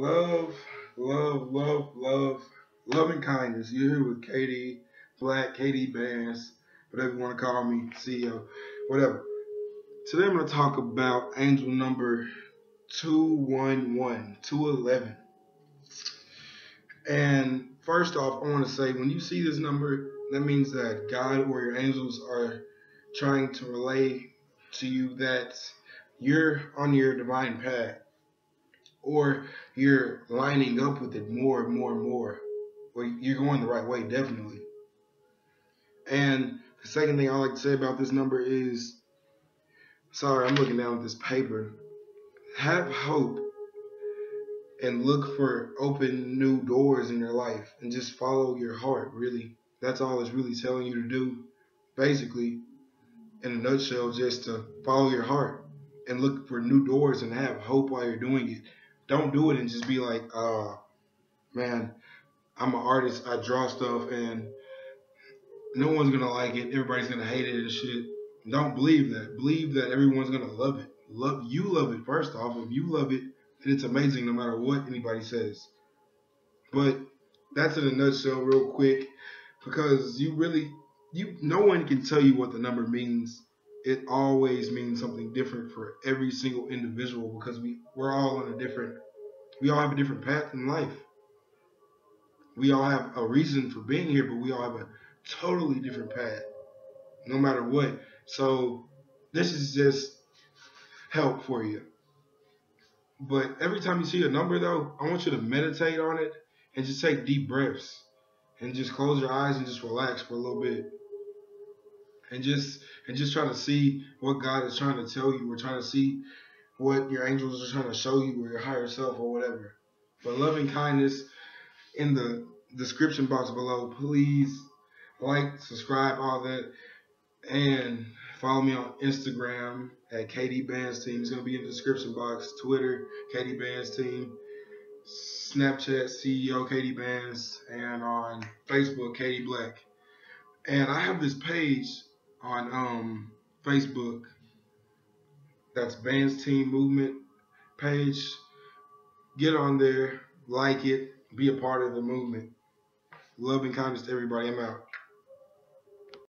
Love, love, love, love, love and kindness. You're here with KD Black, Katie Bass, whatever you want to call me, CEO, whatever. Today I'm going to talk about angel number 211, 211. And first off, I want to say when you see this number, that means that God or your angels are trying to relay to you that you're on your divine path or you're lining up with it more and more and more, or you're going the right way, definitely. And the second thing I like to say about this number is sorry, I'm looking down at this paper. Have hope and look for open new doors in your life and just follow your heart, really. That's all it's really telling you to do, basically, in a nutshell, just to follow your heart and look for new doors and have hope while you're doing it don't do it and just be like, uh, man, I'm an artist. I draw stuff and no one's gonna like it. Everybody's gonna hate it and shit. Don't believe that. Believe that everyone's gonna love it. Love you love it first off. If you love it, then it's amazing no matter what anybody says. But that's in a nutshell, real quick, because you really you no one can tell you what the number means it always means something different for every single individual because we we're all on a different we all have a different path in life. We all have a reason for being here, but we all have a totally different path, no matter what. So this is just help for you. But every time you see a number, though, I want you to meditate on it and just take deep breaths and just close your eyes and just relax for a little bit and just and just trying to see what God is trying to tell you. or trying to see what your angels are trying to show you or your higher self or whatever. But loving kindness in the description box below. Please like, subscribe, all that, and follow me on Instagram at KD Bandz Team. It's gonna be in the description box. Twitter, KD Bandz Team. Snapchat, CEO KD Bandz, and on Facebook, KD Black. And I have this page on um, Facebook. That's Bandz Team Movement page. Get on there, like it, be a part of the movement. Love and kindness to everybody. I'm out.